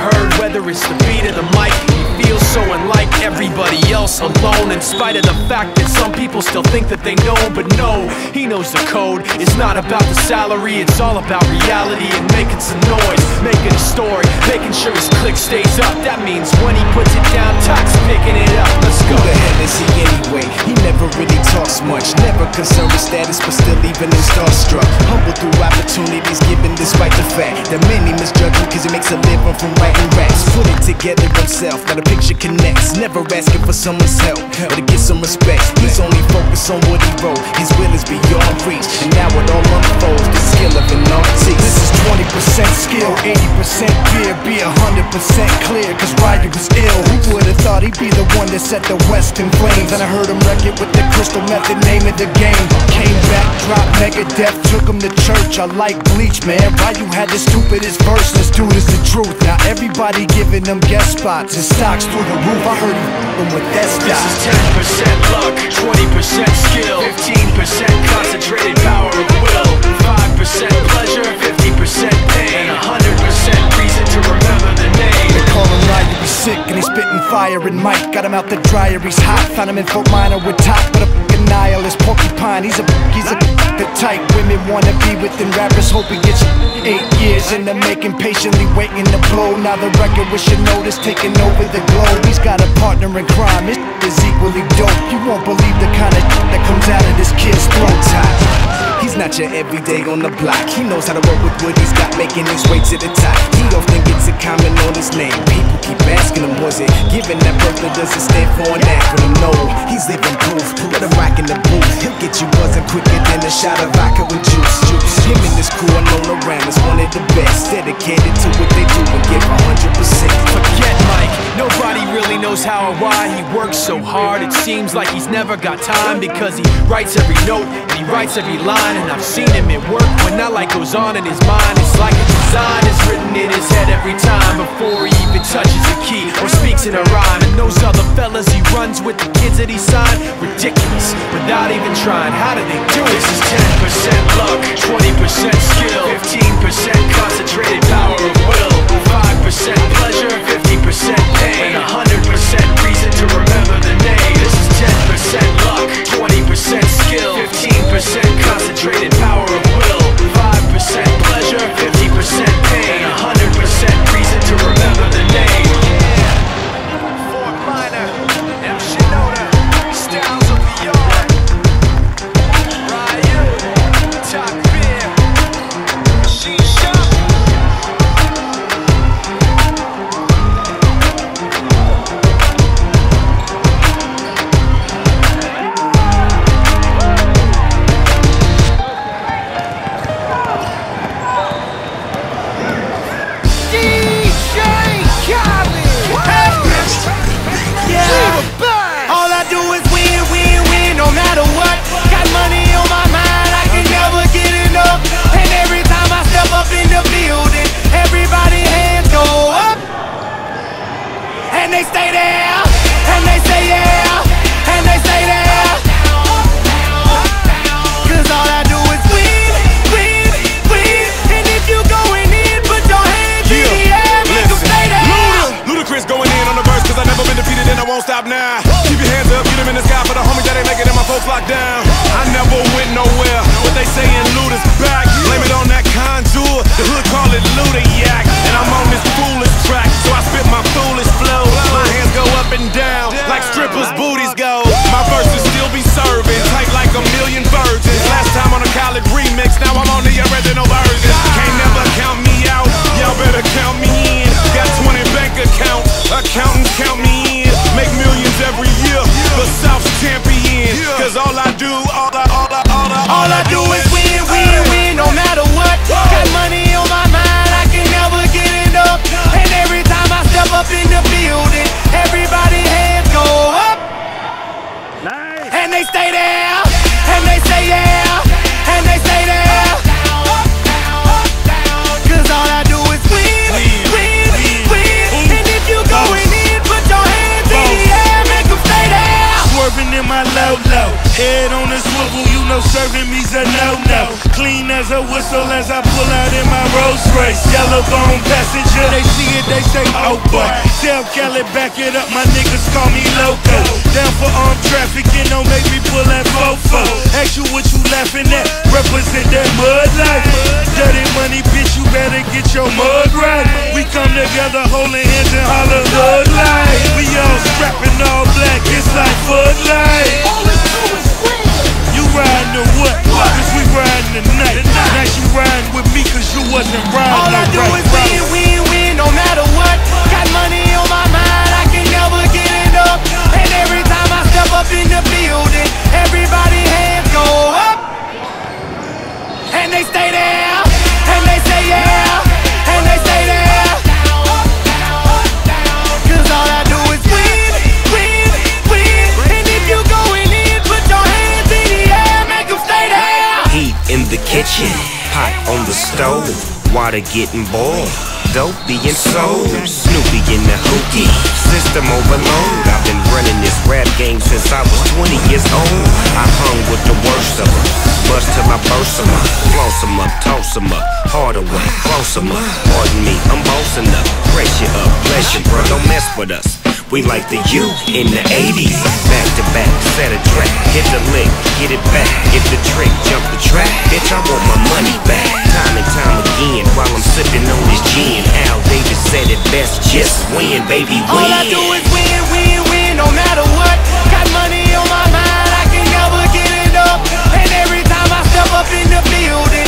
heard, whether it's the beat or the mic He feels so unlike everybody else alone In spite of the fact that some people still think that they know But no, he knows the code. It's not about the salary, it's all about reality And making some noise, making a story Making sure his click stays up. That means when he puts it down, talks picking it up. Let's go. Who the hell is he anyway? He never really talks much Never concerned with status, but still even in starstruck. Humble through opportunities given despite the fact That many misjudge him cause he makes a living from right writing raps. Put it together himself, now the picture connects. Never asking for someone's help or to get some respect. He's only focused on what he wrote. His will is beyond reach, and now it all unfolds. The skill of an artist. This is 20% skill, 80% fear. Be 100% clear, cause Ryder was ill. Who would've thought he'd be the one that set the West in flames? And I heard him wreck it with the crystal method, name of the game. Came back, dropped Megadeth, took him to church. I like Bleach, man. You had the stupidest verse? This dude is the truth. Now everybody giving them guest spots. And stocks through the roof. I heard them with that This is 10% luck, 20% skill, 15% concentrated power of will, 5% pleasure, 50% pain, fire. And Mike got him out the dryer, he's hot. Found him in Fort Minor with top, but a fucking nihilist porcupine. He's a he's a the type women wanna be with, and rappers hope he gets eight years in the making, patiently waiting to blow. Now the record with notice taking over the globe. He's got a partner in crime, his is equally dope. You won't believe the kind of that He's not your everyday on the block. He knows how to work with what he's got, making his way to the top. He often gets a comment on his name. People keep asking him, was it given that birth or does it stand for an acronym? No, he's living proof. Let him rock in the booth. He'll get you buzzing quicker than a shot of vodka with juice. Juice. Him and his crew are known around as one of the best. Dedicated to what they do and give 100%. Forget knows how or why he works so hard. It seems like he's never got time because he writes every note and he writes every line. And I've seen him at work when that light goes on in his mind. It's like a design is written in his head every time before he even touches a key or speaks in a rhyme. And those other fellas he runs with, the kids that he signed, ridiculous without even trying. How do they do? This is 10% luck, 20% accounts, in my low low, head on the swivel, you know serving me's a no no. Clean as a whistle as I pull out in my Rolls Royce. Yellow bone passenger, they see it, they say oh boy. Tell Kelly back it up, my niggas call me loco. Down for armed trafficking, don't make me pull that fofo. Ask you what you laughing at, represent that mud life. Dirty money, bitch, you better get your mud right. We come together holding hands and holler hood life. Studios, rapping all black, it's like Foot Light. You riding the what? Cause we riding the night. Now you riding with me cause you wasn't riding All I do right, is win, win, win, no matter what. Got money on my mind, I can never get enough. And every time I step up in the building, everybody water getting bored. Dope being sold, Snoopy in the hookie, system overload. I've been running this rap game since I was 20 years old. I hung with the worst of them, bust till I burst 'em up, floss 'em up, toss 'em up, harder way, close 'em up. Pardon me, I'm bossing up, press you up, bless you, bro, don't mess with us. We like the U in the 80s, back to back, set a track, hit the lick, get it back, get the trick, jump the track, bitch, I want my money back. Time and time again, Let's just win, baby, win. All I do is win, win, win, no matter what. Got money on my mind, I can never get it up. And every time I step up in the building,